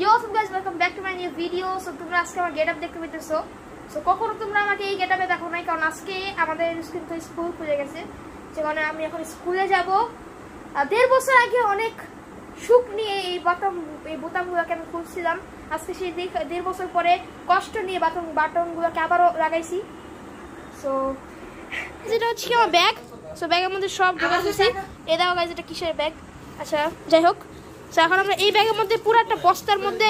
You also guys welcome back to video so তোমরা আজকে আমার গেটআপ দেখতে পেতেছো সো কখনো তোমরা আমাকে এই গেটআপে দেখো নাই, কারণ আজকে আমাদের স্কুল তো স্কুল খুলে গেছে। যেখানে আমি এখন স্কুলে যাব। দেড় বছর আগে অনেক সুখ নিয়ে এই বাটন, এই বোতামগুলোকে আমি খুলছিলাম। আজকে সেই দেড় বছর পরে কষ্ট নিয়ে বাটন, বাটনগুলোকে আবারও লাগাইছি। সো যেটা হচ্ছে আমার ব্যাগ সো ব্যাগের মধ্যে সব এ দেখো গাইজ এটা কিসের ব্যাগ আচ্ছা যাই হোক। So, এখন আমরা এই ব্যাগের মধ্যে পুরো একটা বস্তার মধ্যে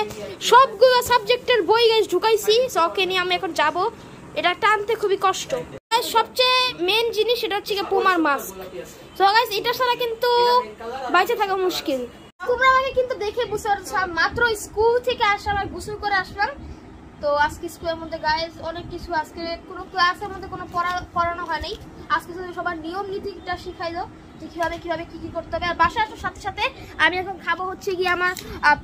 সবগুলো সাবজেক্টের বই গাইজ ঢুকাইছি। সো ওকে নিয়ে আমি এখন যাব। এটা টানতে খুবই কষ্ট। সবচেয়ে মেন জিনিস সেটা হচ্ছে পুমার মাস্ক তো গাইজ এটা ছাড়া কিন্তু বাইচে থাকা মুশকিল। তোমরা কিন্তু দেখে বুঝতে পারছ মাত্র স্কুল থেকে আসলাম আর গোসল করে আসলাম। তো আজকে স্কুলের মধ্যে গাইজ অনেক কিছু আজকে কোনো ক্লাসের মধ্যে কোনো পড়া পড়ানো হয়নি। আজকে সবার নিয়ম নীতিটা শিখাইলো। যে কীভাবে কীভাবে কি কি করতে হবে? আর বাসায় আসার সাথে সাথে আমি এখন খাব হচ্ছে গিয়ে আমার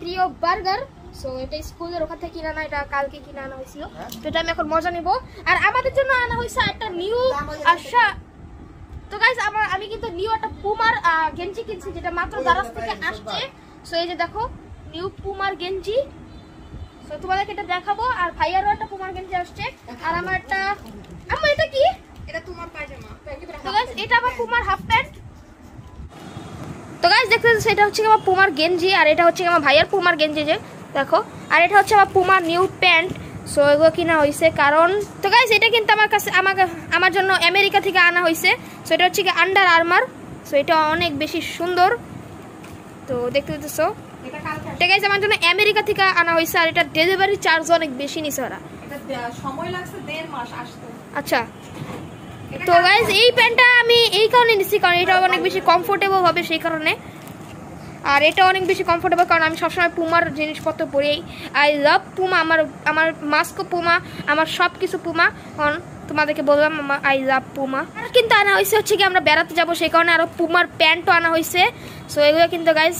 প্রিয় বার্গার। সো এটা স্কুলের ওখান থেকে কিনে আনা এটা কালকে কিনে আনা হয়েছিল। তো এটা আমি এখন মজা নিব। আর আমাদের জন্য আনা হয়েছে একটা নিউ আশা। তো গাইজ আমার আমি কিন্তু নিউ একটা পুমার গেঞ্জি কিনছি যেটা মাত্র দারাজ থেকে আসছে। সো এই যে দেখো নিউ পুমার গেঞ্জি। তো তোমাদেরকে এটা দেখাবো। আর ভাইয়ারও একটা পুমার গেঞ্জি আসছে। আর আমার এটা কি এটা তোমার পায়জামা তো গাইজ এটা আমার পুমার হাফ প্যান্ট তো দেখতে সেটা হচ্ছে আমার পুমার গেঞ্জি আর এটা হচ্ছে আমার ভাইয়ার পুমার গেঞ্জি যে দেখো। আর এটা হচ্ছে আমার পুমার নিউ প্যান্ট সো এগুলো কিনা হয়েছে কারণ তো গাইজ এটা কিন্তু আমার কাছে আমার আমার জন্য আমেরিকা থেকে আনা হয়েছে সো এটা হচ্ছে আন্ডার আর্মার সো এটা অনেক বেশি সুন্দর। তো দেখতে এটা আসবে। এটা গাইজ আমার জন্য আমেরিকা থেকে আনা হয়েছে আর এটা ডেলিভারি চার্জ অনেক বেশি নিছে ওরা। সময় লাগছে দেড় মাস আসতে। আচ্ছা। তো গাইজ এই প্যান্টটা আমি এই কারণে নিচ্ছি কারণ এটা অনেক বেশি কমফোর্টেবল হবে সেই কারণে। আর এটা অনেক বেশি কমফোর্টেবল কারণ আমি সবসময় পুমার জিনিসপত্র পরেই আই লাভ পুমা আমার আমার মাস্কও পুমা আমার সব কিছু পুমা কারণ তোমাদেরকে বললাম, আমার আই লাভ পুমা আর কিন্তু আনা হয়েছে হচ্ছে কি আমরা বেড়াতে যাব, সেই কারণে আরও পুমার প্যান্টও আনা হয়েছে। সো এগুলো কিন্তু গাইজ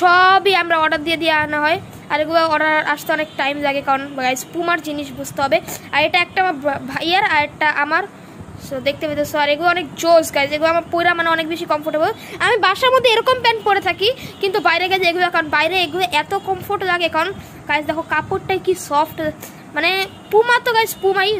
সবই আমরা অর্ডার দিয়ে দিয়ে আনা হয়। আর এগুলো অর্ডার আসতে অনেক টাইম লাগে, কারণ গাইজ পুমার জিনিস বুঝতে হবে। আর এটা একটা আমার ভাইয়ার, আর একটা আমার সো দেখতে পেতেছো স্যার এগুলো অনেক জোস গাইজ এগুলো আমার পুরো মানে অনেক বেশি কমফোর্টেবল আমি বাসার মধ্যে এরকম প্যান্ট পরে থাকি, কিন্তু বাইরে গেছে এগুলো, কারণ বাইরে এগুলো এত কমফোর্ট লাগে, কারণ গাইজ দেখো কাপড়টাই কি সফট মানে পুমা তো গাইজ পুমাই